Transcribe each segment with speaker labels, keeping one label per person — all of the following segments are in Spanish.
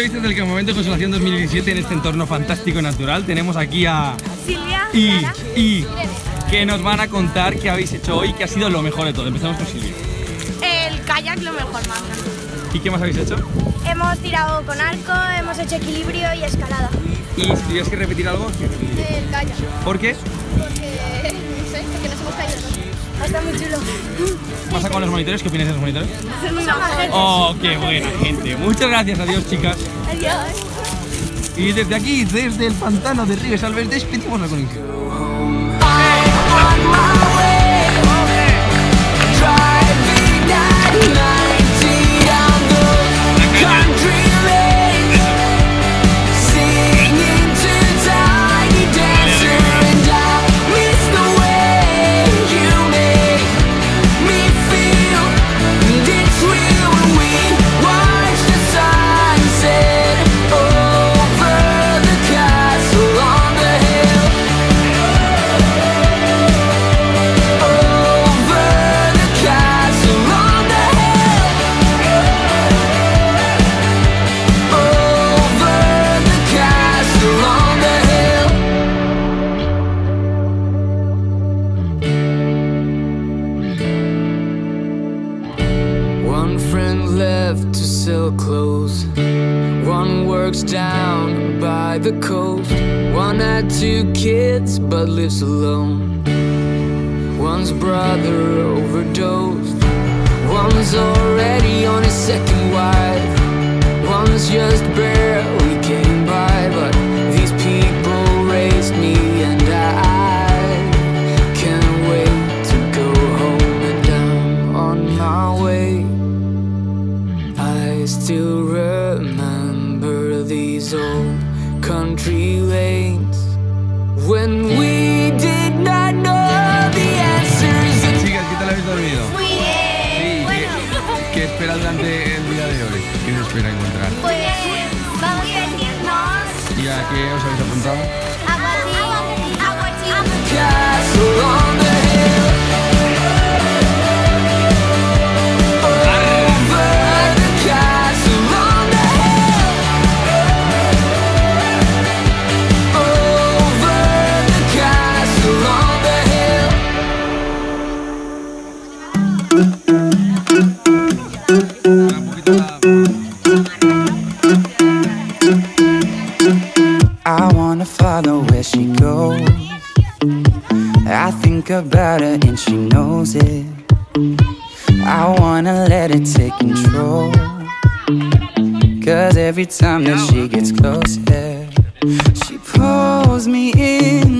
Speaker 1: entrevistas del Campamento de Consolación 2017 en este entorno fantástico natural. Tenemos aquí a
Speaker 2: Silvia,
Speaker 1: y, que nos van a contar qué habéis hecho hoy, que ha sido lo mejor de todo. Empezamos con Silvia.
Speaker 2: El kayak lo mejor, más.
Speaker 1: ¿Y qué más habéis hecho?
Speaker 2: Hemos tirado con arco, hemos hecho equilibrio y escalada.
Speaker 1: Y si tuvieras que repetir algo,
Speaker 2: El kayak,
Speaker 1: ¿por qué?
Speaker 2: porque no sé, porque nos hemos caído. Está muy chulo.
Speaker 1: ¿Pasa con los monitores? ¿Qué opinas de los monitores?
Speaker 2: Somos gente.
Speaker 1: Oh, qué buena gente. Muchas gracias, adiós chicas.
Speaker 2: Adiós.
Speaker 1: Y desde aquí, desde el pantano de Ribes Albert, despedimos la conexión.
Speaker 3: Left to sell clothes. One works down by the coast. One had two kids but lives alone. One's brother overdosed. One's already on his second wife. One's just barely these old country lanes when we did not know the answers.
Speaker 1: Chicas, ¿qué tal habéis dormido?
Speaker 2: Muy bien.
Speaker 1: Sí,
Speaker 2: bueno,
Speaker 1: ¿qué, qué esperas durante el día de hoy? ¿Qué se espera encontrar?
Speaker 2: pues vamos a divertirnos.
Speaker 1: ¿Y a qué os habéis apuntado?
Speaker 2: Agua, agua,
Speaker 4: think about her and she knows it. I wanna let it take control. Cause every time that she gets closer, she pulls me in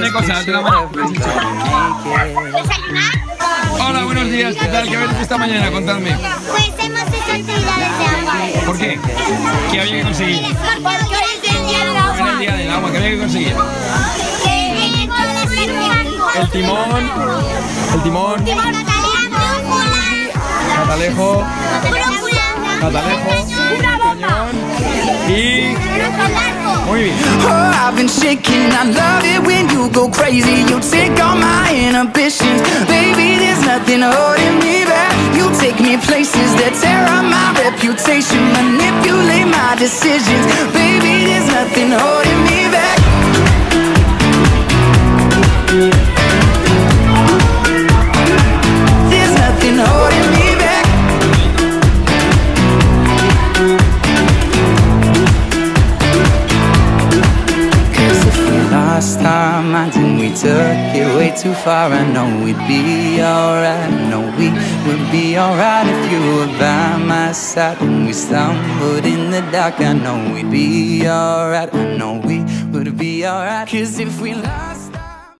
Speaker 1: Contadme cosas de la mañana. Hola, buenos días. ¿Qué tal? ¿Qué habéis hecho esta mañana? Contadme.
Speaker 5: Pues hemos hecho actividades de agua.
Speaker 1: ¿Por qué? ¿Qué había que conseguir?
Speaker 5: Porque hoy es el día del
Speaker 1: Era el
Speaker 5: agua.
Speaker 1: día del agua. ¿Qué había que conseguir? El timón. El timón. Catalejo. Catalejo. Y... Muy bien.
Speaker 4: Oh, I've been shaking. I love it when you go crazy. You take all my inhibitions. Baby, there's nothing holding me back. You take me places that tear up my reputation. Manipulate my decisions. Baby, there's nothing holding me back. Too far, I know we'd be alright. Know we would be alright if you were by my side. When we stumbled in the dark, I know we'd be alright. I know we would be alright. Cause if we lost